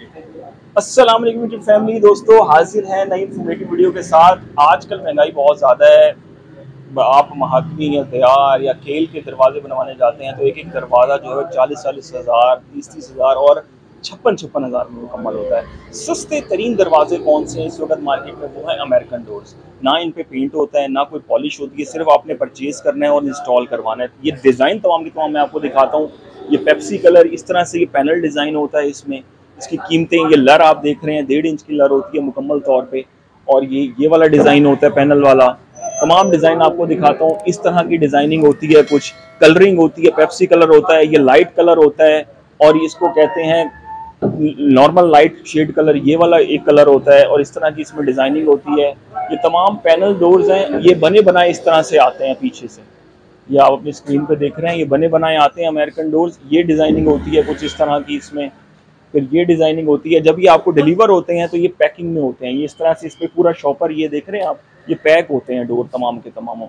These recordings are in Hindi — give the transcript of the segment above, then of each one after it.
वालेकुम फैमिली दोस्तों, हाजिर हैं नई इन्फॉर्मेटिव वीडियो के साथ। आजकल महँगाई बहुत ज़्यादा है। आप महाकनी या तैयार या खेल के दरवाजे बनवाने जाते हैं तो एक एक दरवाज़ा जो है चालीस चालीस हज़ार तीस तीस हज़ार और छप्पन छप्पन हज़ार में मुकम्मल होता है। सस्ते तरीन दरवाजे कौन से हैं? इस वक्त मार्केट में वो हैं अमेरिकन डोर्स ना इन पे पेंट होता है, ना कोई पॉलिश होती है, सिर्फ़ आपने परचेज करना है और इंस्टॉल करवाना है। ये डिज़ाइन तमाम के तमाम मैं आपको दिखाता हूँ। ये पेप्सी कलर इस तरह से ये पैनल डिज़ाइन होता है इसमें। इसकी कीमतें, ये लर आप देख रहे हैं, डेढ़ इंच की लर होती है मुकम्मल तौर पर और ये ये वाला डिज़ाइन होता है पैनल वाला। तमाम डिज़ाइन आपको दिखाता हूँ, इस तरह की डिज़ाइनिंग होती है कुछ। कलरिंग होती है, पेप्सी कलर होता है, ये लाइट कलर होता है, और इसको कहते हैं नॉर्मल लाइट शेड कलर, ये वाला एक कलर होता है, और इस तरह की इसमें डिज़ाइनिंग होती है। ये तमाम पैनल डोर्स हैं, ये बने बनाए इस तरह से आते हैं पीछे से। ये आप अपनी स्क्रीन पे देख रहे हैं, ये बने बनाए आते हैं अमेरिकन डोर्स, ये डिज़ाइनिंग होती है कुछ इस तरह की इसमें। फिर ये डिज़ाइनिंग होती है। जब ये आपको डिलीवर होते हैं तो ये पैकिंग में होते हैं। ये इस तरह से इस पर पूरा शॉपर ये देख रहे हैं आप? ये पैक होते हैं डोर तमाम के तमाम।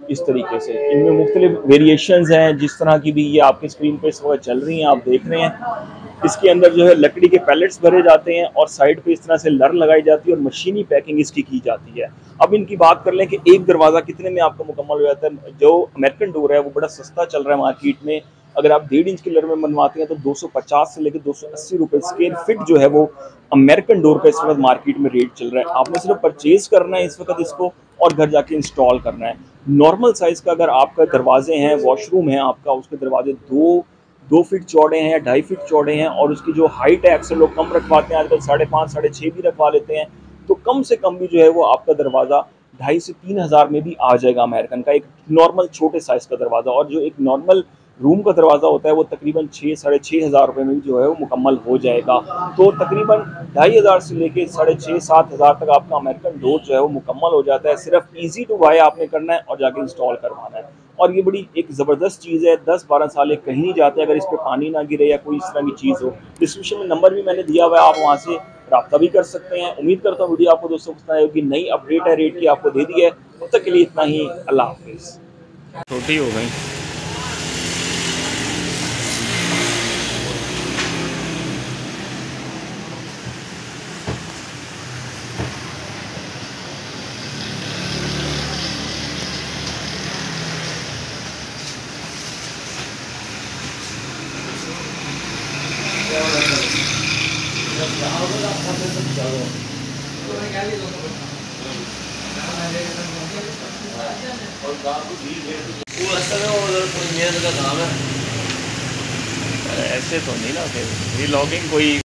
इस तरीके से। इनमें मुख्तलिफ़ वेरिएशन हैं। जिस तरह की भी ये आपकी स्क्रीन पे इस वक्त चल रही हैं, आप देख रहे हैं। इसके अंदर जो है, लकड़ी के पैलेट्स भरे जाते हैं और साइड पे इस तरह से लर लगाई जाती है और मशीनी पैकिंग इसकी की जाती है। अब इनकी बात कर लें कि एक दरवाज़ा कितने में आपका मुकम्मल हो जाता है? जो अमेरिकन डोर है, वो बड़ा सस्ता चल रहा है मार्केट में। अगर आप डेढ़ इंच के में बनवाते हैं तो 250 से लेकर 280 रुपए स्क्वेयर फिट जो है वो अमेरिकन डोर का इस वक्त मार्केट में रेट चल रहा है। आपने सिर्फ़ परचेज करना है इस वक्त इसको और घर जाके इंस्टॉल करना है। नॉर्मल साइज़ का अगर आपका दरवाजे हैं वॉशरूम है, आपका उसके दरवाजे दो दो फीट चौड़े हैं ढाई फीट चौड़े हैं और उसकी जो हाइट है, अक्सर लोग कम रखवाते हैं, आजकल साढ़े पाँच, साढ़े छः भी रखवा लेते हैं तो कम से कम भी जो है वो आपका दरवाज़ा ढाई से तीन हज़ार में भी आ जाएगा अमेरिकन का एक नॉर्मल छोटे साइज़ का दरवाज़ा और जो एक नॉर्मल रूम का दरवाज़ा होता है, वो तकरीबन छः, साढ़े छः हज़ार रुपये में जो है वो मुकम्मल हो जाएगा। तो तकरीबन ढाई हज़ार से लेके साढ़े छः, सात हज़ार तक आपका अमेरिकन डोर जो है वो मुकम्मल हो जाता है। सिर्फ़ ईजी टू बाय आपने करना है और जाके इंस्टॉल करवाना है। और ये बड़ी एक ज़बरदस्त चीज़ है, दस बारह साल एक कहीं नहीं जाते, अगर इस पर पानी ना गिरे या कोई इस तरह की चीज़ हो। डिस्क्रिप्शन में नंबर भी मैंने दिया हुआ है, आप वहाँ से रब्ता भी कर सकते हैं। उम्मीद करता हूँ वीडियो आपको दोस्तों पसंद आएगी नई अपडेट है रेट की आपको दे दी है। तब तक के लिए इतना ही, अल्लाह हाफिज़। छोटी हो गई। ऐसे तो नहीं ना फिर लॉगिंग कोई